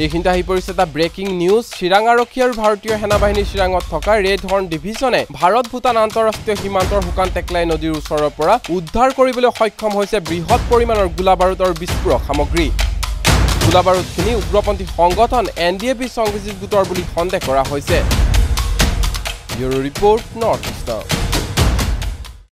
এইখিনিতে আহি পৰিছে এটা ব্ৰেকিং নিউজ চিৰাং আৰক্ষী আৰু ভাৰতীয় সেনাবাহিনী চিৰাঙত থকা ৰেড হৰ্ণ ডিভিজনে ভাৰত ভূটান আন্তঃৰাষ্ট্ৰীয় সীমান্তৰ শুকান টেকলাই নদীৰ ওচৰৰ পৰা উদ্ধাৰ কৰিবলৈ সক্ষম হৈছে বৃহৎ পৰিমাণৰ গোলা আৰু বিস্ফোৰক সামগ্ৰী। গোলা বাৰুদখিনি উগ্ৰপন্থী সংগঠন N D A P Songbijit গোটৰ বুলি সন্দেহ কৰা হৈছে। Bureau' report North East.